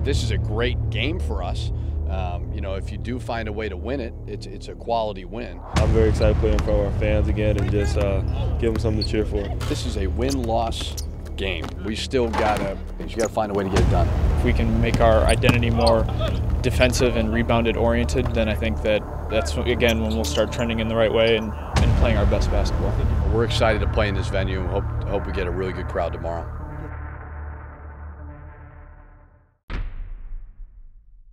that this is a great game for us. Um, you know, if you do find a way to win it, it's, it's a quality win. I'm very excited to play in front of our fans again and just uh, give them something to cheer for. This is a win-loss game. We still gotta, you gotta find a way to get it done. If we can make our identity more defensive and rebounded oriented, then I think that that's again when we'll start trending in the right way and, and playing our best basketball. We're excited to play in this venue. Hope hope we get a really good crowd tomorrow.